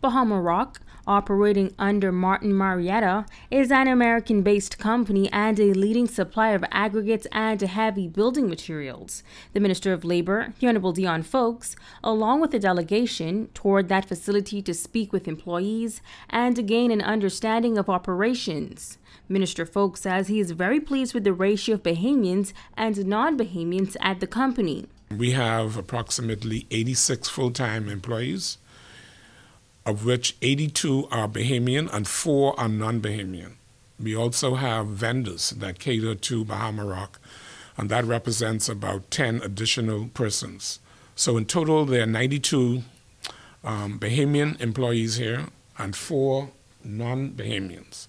Bahama Rock, operating under Martin Marietta, is an American based company and a leading supplier of aggregates and heavy building materials. The Minister of Labor, the Honorable Dion Foulkes, along with a delegation, toured that facility to speak with employees and to gain an understanding of operations. Minister Foulkes says he is very pleased with the ratio of Bahamians and non Bahamians at the company. We have approximately 86 full time employees of which 82 are Bahamian and 4 are non Bahamian. We also have vendors that cater to Bahama Rock, and that represents about 10 additional persons. So in total, there are 92 um, Bahamian employees here and 4 non Bahamians.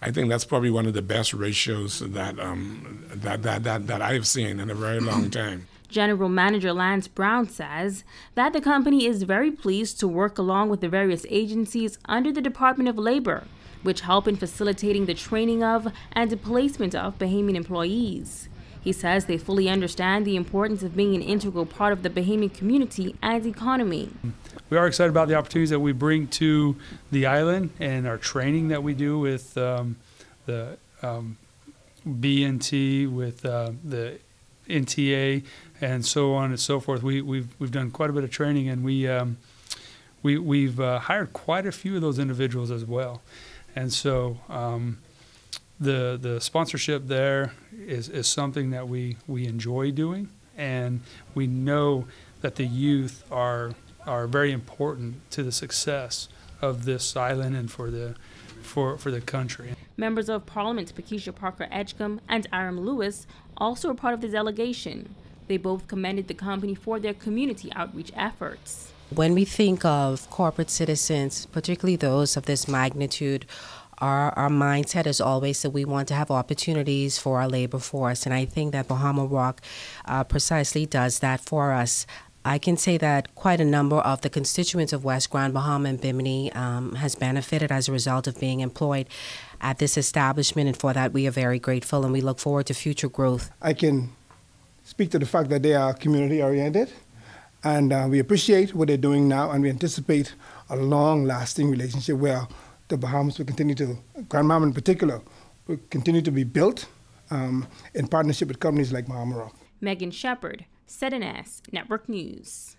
I think that's probably one of the best ratios that, um, that, that, that, that I've seen in a very long time. General Manager Lance Brown says that the company is very pleased to work along with the various agencies under the Department of Labor, which help in facilitating the training of and placement of Bahamian employees. He says they fully understand the importance of being an integral part of the Bahamian community and economy. We are excited about the opportunities that we bring to the island and our training that we do with um, the um, BNT, with uh, the NTA, and so on and so forth. We, we've we've done quite a bit of training, and we um, we we've uh, hired quite a few of those individuals as well, and so. Um, the, the sponsorship there is, is something that we, we enjoy doing, and we know that the youth are are very important to the success of this island and for the for, for the country. Members of Parliament Pakesia Parker Edgecombe and Iram Lewis also were part of the delegation. They both commended the company for their community outreach efforts. When we think of corporate citizens, particularly those of this magnitude, our, our mindset is always that we want to have opportunities for our labor force. And I think that Bahama Rock uh, precisely does that for us. I can say that quite a number of the constituents of West Grand Bahama and Bimini um, has benefited as a result of being employed at this establishment, and for that we are very grateful and we look forward to future growth. I can speak to the fact that they are community oriented, and uh, we appreciate what they're doing now, and we anticipate a long lasting relationship where the Bahamas will continue to, Grand in particular, will continue to be built um, in partnership with companies like Bahama. Megan Shepherd, ZNS Network News.